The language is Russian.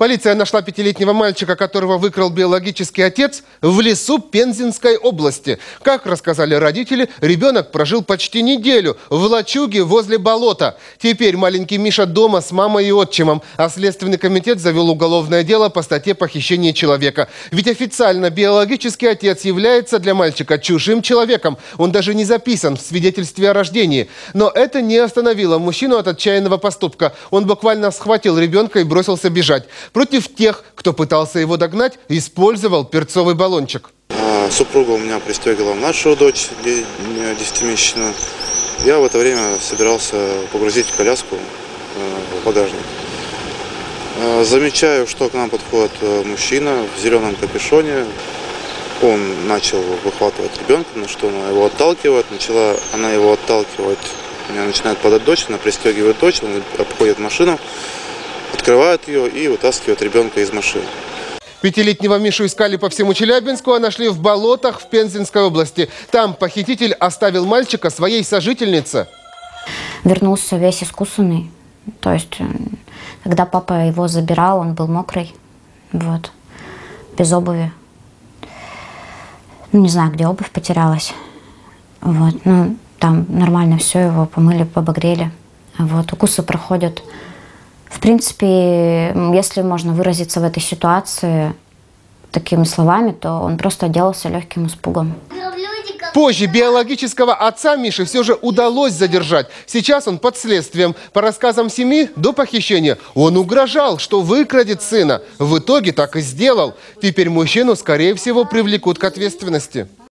Полиция нашла пятилетнего мальчика, которого выкрал биологический отец, в лесу Пензенской области. Как рассказали родители, ребенок прожил почти неделю в лачуге возле болота. Теперь маленький Миша дома с мамой и отчимом, а Следственный комитет завел уголовное дело по статье «Похищение человека». Ведь официально биологический отец является для мальчика чужим человеком. Он даже не записан в свидетельстве о рождении. Но это не остановило мужчину от отчаянного поступка. Он буквально схватил ребенка и бросился бежать. Против тех, кто пытался его догнать, использовал перцовый баллончик. Супруга у меня пристегивала младшую дочь, 10-месячную. Я в это время собирался погрузить коляску э, в багажник. Э, Замечаю, что к нам подходит э, мужчина в зеленом капюшоне. Он начал выхватывать ребенка, на что она его отталкивает. Начала она его отталкивать. Меня начинает подать дочь, она пристегивает дочь, он обходит машину, открывает ее и вытаскивает ребенка из машины. Пятилетнего Мишу искали по всему Челябинску, а нашли в болотах в Пензенской области. Там похититель оставил мальчика своей сожительнице. вернулся весь искусанный. То есть, э, когда папа его забирал, он был мокрый, вот, без обуви. Ну, не знаю, где обувь потерялась. Вот, ну, там нормально все, его помыли, побагрели. Вот, укусы проходят. В принципе, если можно выразиться в этой ситуации такими словами, то он просто отделался легким испугом. Позже биологического отца Миши все же удалось задержать. Сейчас он под следствием. По рассказам семьи, до похищения он угрожал, что выкрадет сына. В итоге так и сделал. Теперь мужчину, скорее всего, привлекут к ответственности.